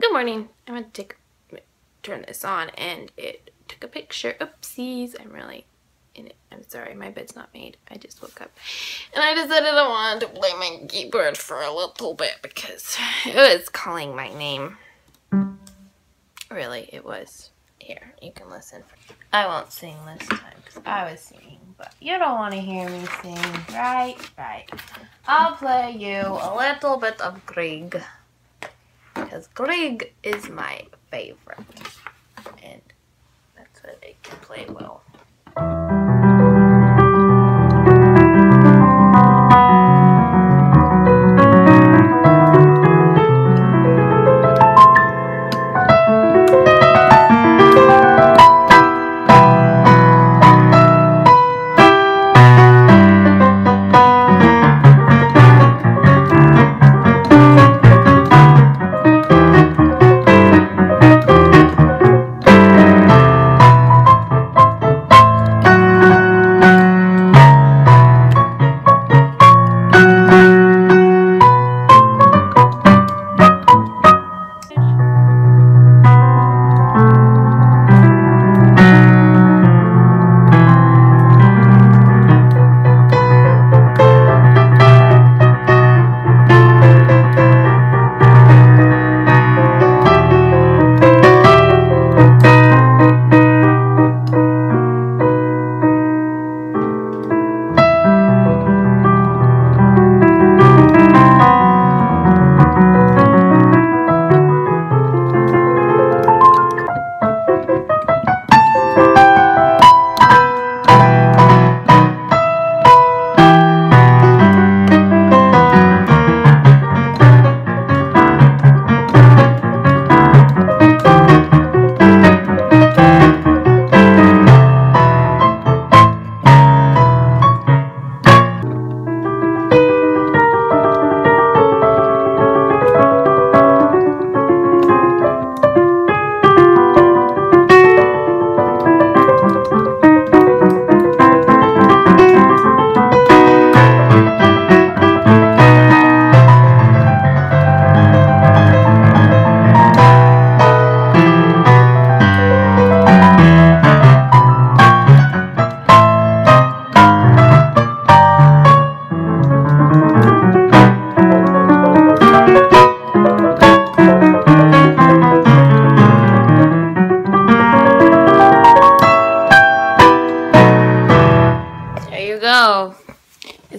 Good morning. I'm going to take turn this on and it took a picture. Oopsies. I'm really in it. I'm sorry, my bed's not made. I just woke up. And I decided I wanted to play my keyboard for a little bit because it was calling my name. Really, it was. Here, you can listen. I won't sing this time because I was singing, but you don't want to hear me sing, right? Right. I'll play you a little bit of Grieg because Grieg is my favorite and that's what I can play well.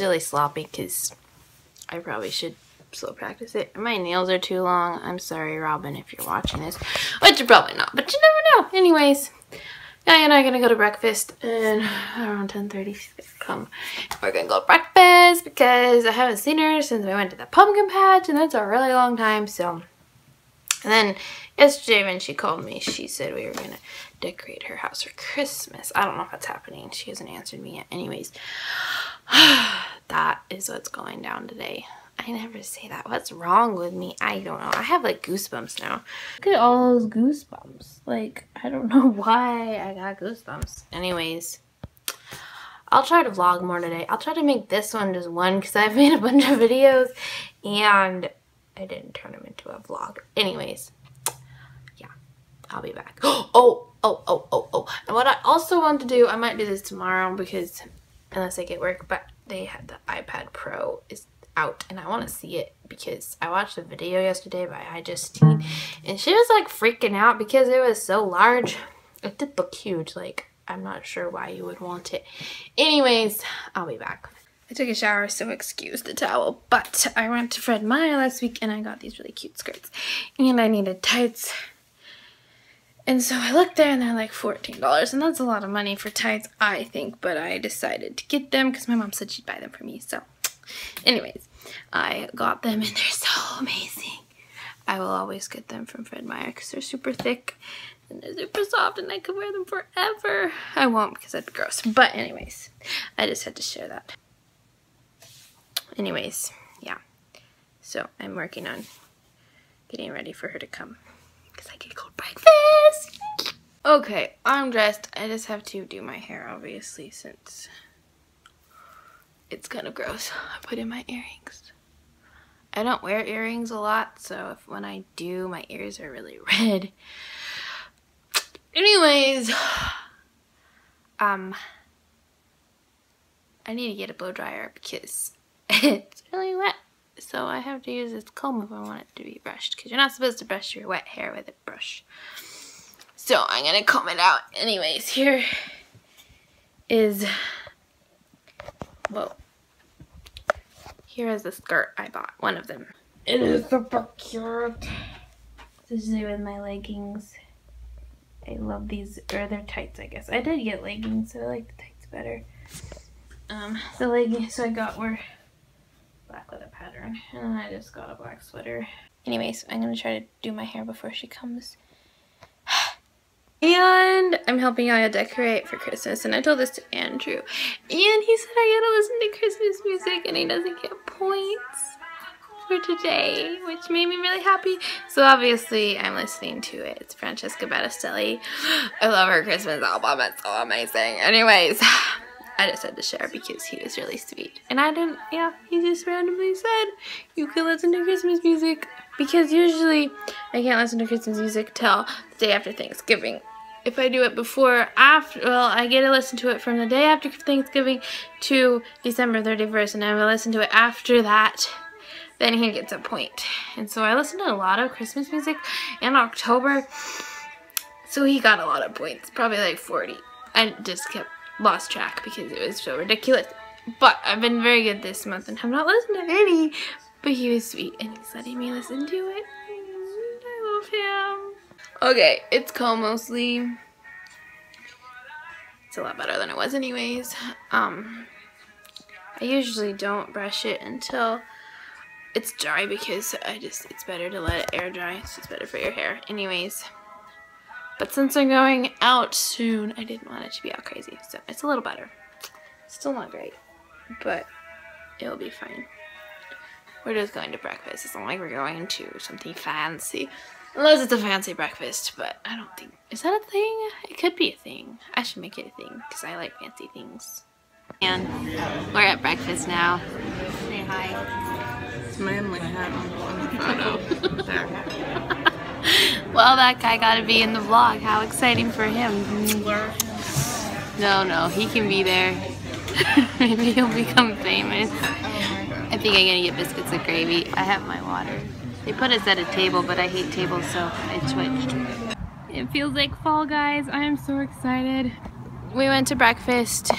Really sloppy because I probably should slow practice it. My nails are too long. I'm sorry, Robin, if you're watching this. Which you're probably not, but you never know. Anyways, Guy and I are gonna go to breakfast and around 10.30 she's gonna come. We're gonna go to breakfast because I haven't seen her since we went to the pumpkin patch and that's a really long time, so. And then yesterday when she called me, she said we were gonna decorate her house for Christmas. I don't know if that's happening. She hasn't answered me yet. Anyways, that is what's going down today. I never say that. What's wrong with me? I don't know. I have like goosebumps now. Look at all those goosebumps. Like, I don't know why I got goosebumps. Anyways, I'll try to vlog more today. I'll try to make this one just one because I've made a bunch of videos and I didn't turn them into a vlog. Anyways, yeah, I'll be back. Oh, oh, oh, oh, oh. And what I also want to do, I might do this tomorrow because unless I get work, but they had the iPad Pro is out and I want to see it because I watched a video yesterday by iJustine and she was like freaking out because it was so large. It did look huge. Like, I'm not sure why you would want it. Anyways, I'll be back. I took a shower, so excuse the towel, but I went to Fred Meyer last week and I got these really cute skirts and I needed tights. And so I looked there and they're like $14 and that's a lot of money for tights, I think, but I decided to get them because my mom said she'd buy them for me, so Anyways, I got them and they're so amazing. I will always get them from Fred Meyer because they're super thick and they're super soft and I could wear them forever. I won't because that'd be gross. But anyways, I just had to share that. Anyways, yeah. So I'm working on getting ready for her to come because I get cold breakfast. Okay, I'm dressed. I just have to do my hair obviously since it's kind of gross. I put in my earrings. I don't wear earrings a lot, so if when I do, my ears are really red. Anyways, um, I need to get a blow dryer because it's really wet. So I have to use this comb if I want it to be brushed because you're not supposed to brush your wet hair with a brush. So I'm going to comb it out. Anyways, here is, whoa. Here is the skirt I bought, one of them. It is super cute. This is with my leggings. I love these, or they're tights, I guess. I did get leggings, so I like the tights better. Um, the leggings so I got were black leather pattern, and I just got a black sweater. Anyways, I'm gonna try to do my hair before she comes. And I'm helping Yaya decorate for Christmas, and I told this to Andrew. And he said I gotta listen to Christmas music, and he doesn't get points for today, which made me really happy. So obviously I'm listening to it. It's Francesca Battistelli. I love her Christmas album. It's so amazing. Anyways, I just had to share because he was really sweet. And I didn't, yeah, he just randomly said you can listen to Christmas music. Because usually I can't listen to Christmas music till the day after Thanksgiving. If I do it before, after, well, I get to listen to it from the day after Thanksgiving to December 31st. And I listen to it after that then he gets a point. And so I listened to a lot of Christmas music in October. So he got a lot of points, probably like 40. I just kept lost track because it was so ridiculous. But I've been very good this month and have not listened to any. But he was sweet and he's letting me listen to it. I love him. Okay, it's calm mostly. It's a lot better than it was anyways. Um, I usually don't brush it until it's dry because I just, it's better to let it air dry. So it's better for your hair. Anyways. But since I'm going out soon, I didn't want it to be all crazy. So it's a little better. Still not great. But it'll be fine. We're just going to breakfast. It's not like we're going to something fancy. Unless it's a fancy breakfast, but I don't think... Is that a thing? It could be a thing. I should make it a thing, because I like fancy things. And we're at breakfast now. Say hi manly hat on the photo. well, that guy got to be in the vlog. How exciting for him. No, no, he can be there. Maybe he'll become famous. I think I'm gonna get biscuits and gravy. I have my water. They put us at a table, but I hate tables, so I switched. It feels like fall, guys. I am so excited. We went to breakfast,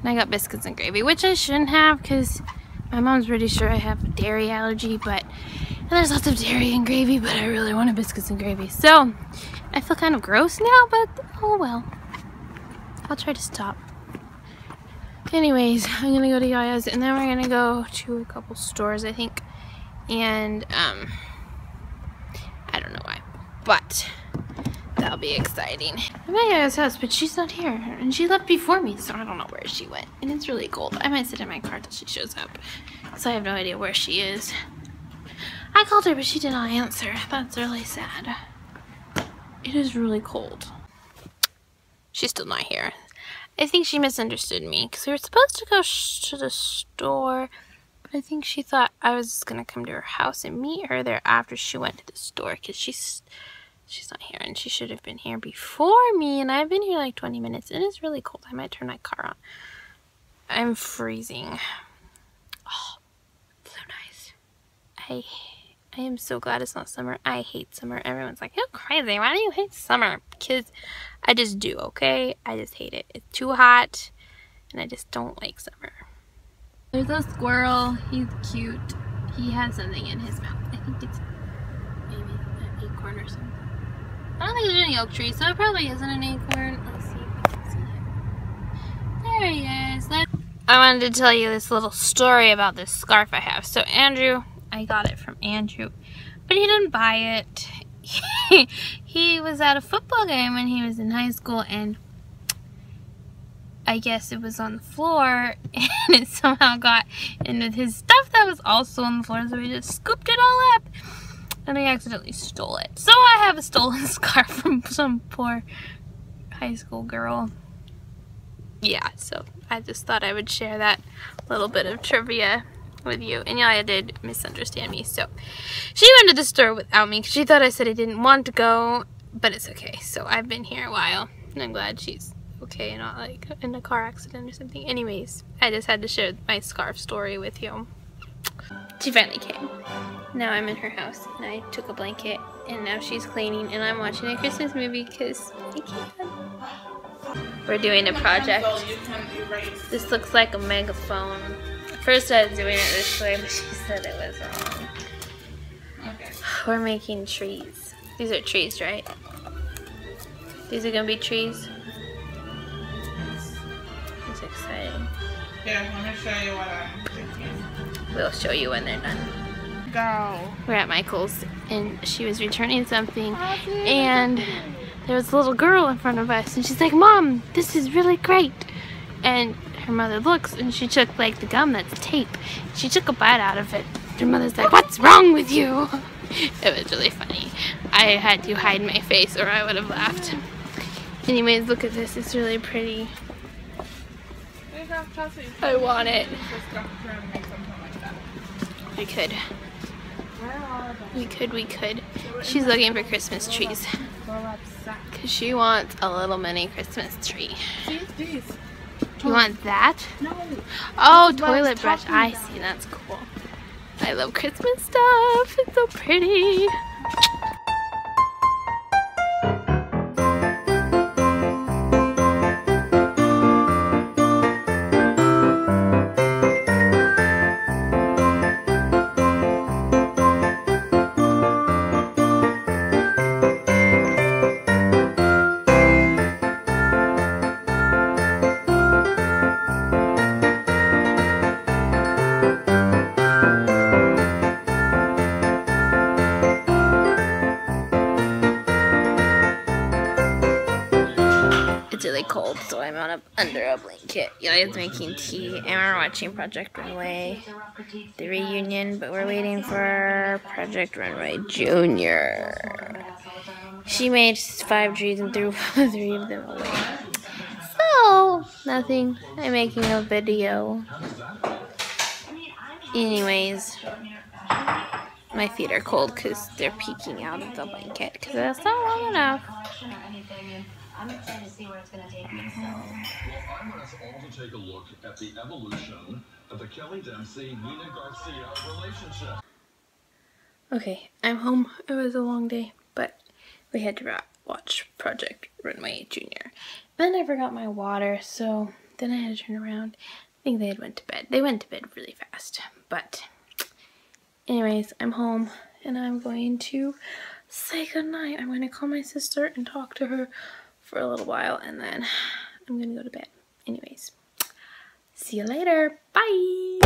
and I got biscuits and gravy, which I shouldn't have, because my mom's pretty sure I have a dairy allergy, but there's lots of dairy and gravy, but I really want a biscuits and gravy. So, I feel kind of gross now, but oh well. I'll try to stop. Anyways, I'm gonna go to Yaya's and then we're gonna go to a couple stores, I think. And, um, I don't know why. But, That'll be exciting. I'm at Yaya's house, but she's not here. And she left before me, so I don't know where she went. And it's really cold. I might sit in my car till she shows up. So I have no idea where she is. I called her, but she did not answer. That's really sad. It is really cold. She's still not here. I think she misunderstood me because we were supposed to go to the store, but I think she thought I was going to come to her house and meet her there after she went to the store because she's she's not here and she should have been here before me and I've been here like 20 minutes. And It is really cold. I might turn my car on. I'm freezing. Oh, so nice. I I am so glad it's not summer. I hate summer. Everyone's like, you're crazy. Why do you hate summer? Because I just do, okay? I just hate it. It's too hot and I just don't like summer. There's a squirrel. He's cute. He has something in his mouth. I think it's maybe an acorn or something. I don't think there's any oak trees, so it probably isn't an acorn. Let's see if we can see. There he is. I wanted to tell you this little story about this scarf I have. So Andrew, I got it from Andrew, but he didn't buy it. he was at a football game when he was in high school and I guess it was on the floor and it somehow got into his stuff that was also on the floor so he just scooped it all up and I accidentally stole it. So I have a stolen scarf from some poor high school girl. Yeah, so I just thought I would share that little bit of trivia with you. And Yaya did misunderstand me. So she went to the store without me because she thought I said I didn't want to go. But it's okay. So I've been here a while. And I'm glad she's okay, not like in a car accident or something. Anyways, I just had to share my scarf story with you. She finally came. Now I'm in her house and I took a blanket and now she's cleaning and I'm watching a Christmas movie because I can. We're doing a project. This looks like a megaphone. First I was doing it this way but she said it was wrong. Okay. We're making trees. These are trees, right? These are gonna be trees? It's exciting. Yeah, let me show you what I'm thinking. We'll show you when they're done. Go. We're at Michael's and she was returning something and there was a little girl in front of us and she's like, Mom, this is really great. And her mother looks and she took like the gum that's tape. She took a bite out of it. Her mother's like, what's wrong with you? It was really funny. I had to hide my face or I would have laughed. Anyways, look at this. It's really pretty. I want it. We could. We could, we could. She's looking for Christmas trees. Because she wants a little mini Christmas tree. You want that? No. Oh, toilet brush. I see. That's cool. I love Christmas stuff. It's so pretty. A, under a blanket. Yaya's making tea, and we're watching Project Runway, the reunion, but we're waiting for Project Runway Junior. She made five trees and threw three of them away. So, nothing. I'm making a video. Anyways, my feet are cold because they're peeking out of the blanket because that's not long enough. I'm excited to see where it's going to take me. So. I us all to take a look at the evolution of the Kelly Dempsey Nina Garcia relationship. Okay, I'm home. It was a long day, but we had to watch Project Runway Junior. Then I forgot my water, so then I had to turn around. I think they had went to bed. They went to bed really fast, but anyways, I'm home and I'm going to say goodnight. I'm going to call my sister and talk to her for a little while and then I'm going to go to bed. Anyways, see you later. Bye.